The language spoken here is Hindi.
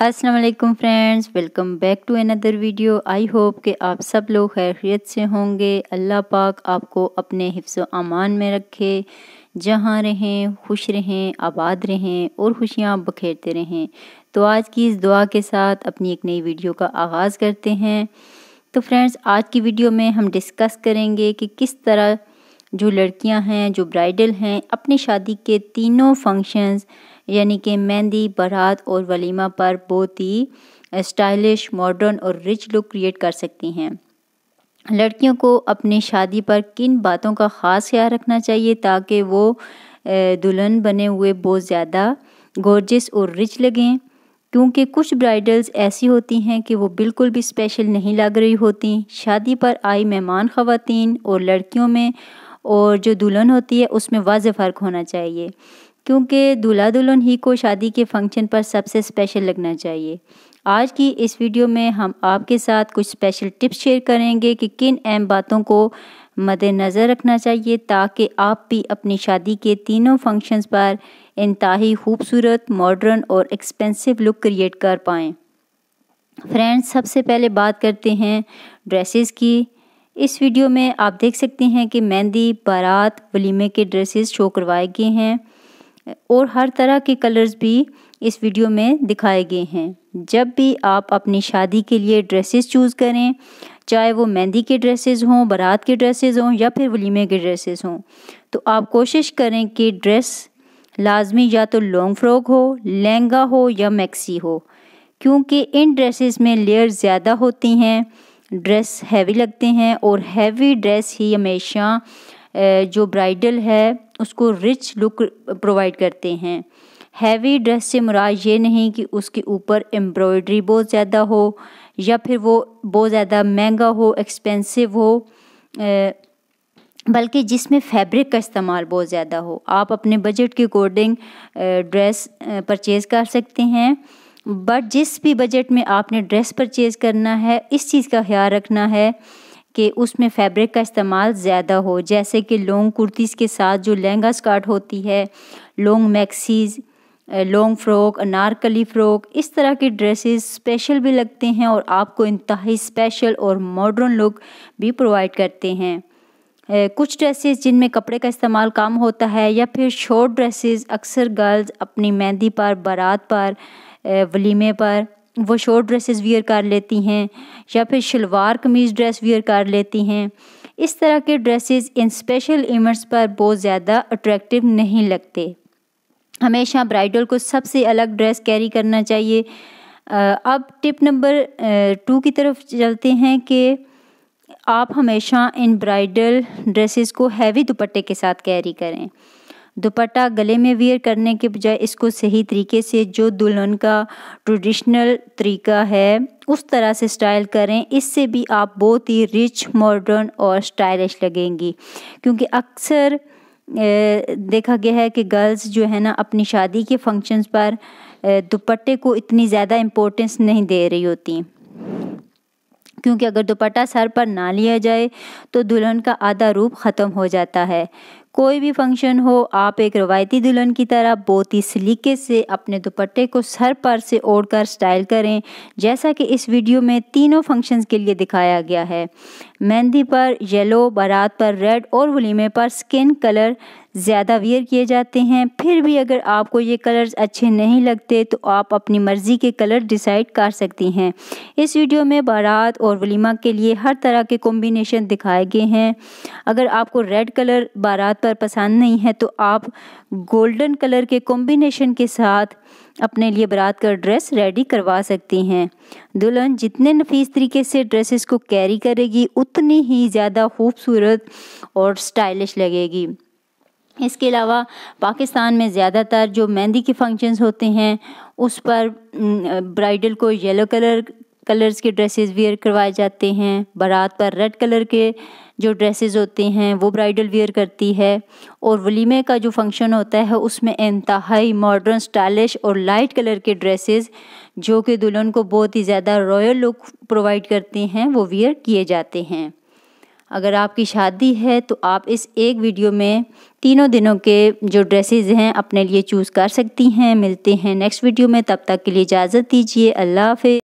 वालेकुम friends welcome back to another video I hope कि आप सब लोग खैरियत से होंगे। अल्लाह पाक आपको अपने हिफ्स अमान में रखे। जहाँ रहें, खुश रहें, आबाद रहें और खुशियाँ बखेरते रहें। तो आज की इस दुआ के साथ अपनी एक नई वीडियो का आगाज़ करते हैं। तो फ्रेंड्स आज की वीडियो में हम डिस्कस करेंगे कि किस तरह जो लड़कियाँ हैं, जो ब्राइडल हैं, अपनी शादी के तीनों फ़ंक्शंस यानी कि मेहंदी, बारात और वलीमा पर बहुत ही स्टाइलिश मॉडर्न और रिच लुक क्रिएट कर सकती हैं। लड़कियों को अपनी शादी पर किन बातों का ख़ास ख्याल रखना चाहिए ताकि वो दुल्हन बने हुए बहुत ज़्यादा गोर्जिस और रिच लगें? क्योंकि कुछ ब्राइडल्स ऐसी होती हैं कि वो बिल्कुल भी स्पेशल नहीं लग रही होती। शादी पर आई मेहमान ख़वातीन और लड़कियों में और जो दुल्हन होती है, उसमें वाज फ़र्क होना चाहिए। क्योंकि दूल्हा दुल्हन ही को शादी के फ़ंक्शन पर सबसे स्पेशल लगना चाहिए। आज की इस वीडियो में हम आपके साथ कुछ स्पेशल टिप्स शेयर करेंगे कि किन अहम बातों को मद्देनज़र रखना चाहिए ताकि आप भी अपनी शादी के तीनों फ़ंक्शंस पर इंतहाई खूबसूरत, मॉडर्न और एक्सपेंसिव लुक क्रिएट कर पाएँ। फ्रेंड्स, सबसे पहले बात करते हैं ड्रेसेस की। इस वीडियो में आप देख सकते हैं कि मेहंदी, बारात, वलीमे के ड्रेसेस शो करवाए गए हैं और हर तरह के कलर्स भी इस वीडियो में दिखाए गए हैं। जब भी आप अपनी शादी के लिए ड्रेसेस चूज़ करें, चाहे वो मेहंदी के ड्रेसेस हों, बारात के ड्रेसेस हों या फिर वलीमे के ड्रेसेस हों तो आप कोशिश करें कि ड्रेस लाजमी या तो लॉन्ग फ्रॉक हो, लहंगा हो या मैक्सी हो, क्योंकि इन ड्रेसेस में लेयर ज़्यादा होती हैं ड्रेस हैवी लगते हैं और हैवी ड्रेस ही हमेशा जो ब्राइडल है, उसको रिच लुक प्रोवाइड करते हैं। हैवी ड्रेस से मुराद ये नहीं कि उसके ऊपर एम्ब्रॉयडरी बहुत ज़्यादा हो या फिर वो बहुत ज़्यादा महँगा हो एक्सपेंसिव हो बल्कि जिसमें फैब्रिक का इस्तेमाल बहुत ज़्यादा हो। आप अपने बजट के अकॉर्डिंग ड्रेस परचेज़ कर सकते हैं। बट जिस भी बजट में आपने ड्रेस परचेज़ करना है, इस चीज़ का ख्याल रखना है कि उसमें फैब्रिक का इस्तेमाल ज़्यादा हो। जैसे कि लॉन्ग कुर्तीज़ के साथ जो लहंगा स्कर्ट होती है long maxis long frock Anarkali frock इस तरह के ड्रेसेस स्पेशल भी लगते हैं और आपको इंतहाई स्पेशल और मॉडर्न लुक भी प्रोवाइड करते हैं। कुछ ड्रेसेस जिनमें कपड़े का इस्तेमाल कम होता है या फिर शॉर्ट ड्रेसेस अक्सर गर्ल्स अपनी मेहंदी पर, बारात पर वलीमे पर, वो शॉर्ट ड्रेसेस वियर कर लेती हैं, या फिर शलवार कमीज़ ड्रेस वियर कर लेती हैं। इस तरह के ड्रेसेस इन स्पेशल इवेंट्स पर बहुत ज़्यादा अट्रैक्टिव नहीं लगते। हमेशा ब्राइडल को सबसे अलग ड्रेस कैरी करना चाहिए। अब टिप नंबर टू की तरफ़ चलते हैं कि आप हमेशा इन ब्राइडल ड्रेसेस को हैवी दुपट्टे के साथ कैरी करें। दुपट्टा गले में वियर करने के बजाय इसको सही तरीके से जो दुल्हन का ट्रेडिशनल तरीका है, उस तरह से स्टाइल करें। इससे भी आप बहुत ही रिच मॉडर्न और स्टाइलिश लगेंगी। क्योंकि अक्सर देखा गया है कि गर्ल्स जो है ना, अपनी शादी के फ़ंक्शंस पर दुपट्टे को इतनी ज़्यादा इम्पोर्टेंस नहीं दे रही होती। क्योंकि अगर दुपट्टा सर पर ना लिया जाए तो दुल्हन का आधा रूप ख़त्म हो जाता है। कोई भी फ़ंक्शन हो, आप एक रवायती दुल्हन की तरह बहुत ही सलीके से अपने दुपट्टे को सर पर से ओढ़कर स्टाइल करें, जैसा कि इस वीडियो में तीनों फ़ंक्शंस के लिए दिखाया गया है। मेहंदी पर येलो, बारात पर रेड और वलीमे पर स्किन कलर ज़्यादा वियर किए जाते हैं। फिर भी अगर आपको ये कलर्स अच्छे नहीं लगते तो आप अपनी मर्ज़ी के कलर डिसाइड कर सकती हैं। इस वीडियो में बारात और वलीमा के लिए हर तरह के कॉम्बिनेशन दिखाए गए हैं। अगर आपको रेड कलर बारात पर पसंद नहीं है तो आप गोल्डन कलर के कॉम्बिनेशन के साथ अपने लिए बारात का ड्रेस रेडी करवा सकती हैं। दुल्हन जितने नफीस तरीके से ड्रेसेस को कैरी करेगी, उतनी ही ज़्यादा खूबसूरत और स्टाइलिश लगेगी। इसके अलावा पाकिस्तान में ज़्यादातर जो मेहंदी के फ़ंक्शंस होते हैं, उस पर ब्राइडल को येलो कलर कलर्स के ड्रेसेस वियर करवाए जाते हैं। बारात पर रेड कलर के जो ड्रेसेस होते हैं, वो ब्राइडल वियर करती है। और वलीमे का जो फ़ंक्शन होता है, उसमें इंतहाई मॉडर्न स्टाइलिश और लाइट कलर के ड्रेसेस जो कि दुल्हन को बहुत ही ज़्यादा रॉयल लुक प्रोवाइड करते हैं, वो वियर किए जाते हैं। अगर आपकी शादी है तो आप इस एक वीडियो में तीनों दिनों के जो ड्रेसेस हैं, अपने लिए चूज़ कर सकती हैं। मिलते हैं नेक्स्ट वीडियो में, तब तक के लिए इजाज़त दीजिए। अल्लाह हाफि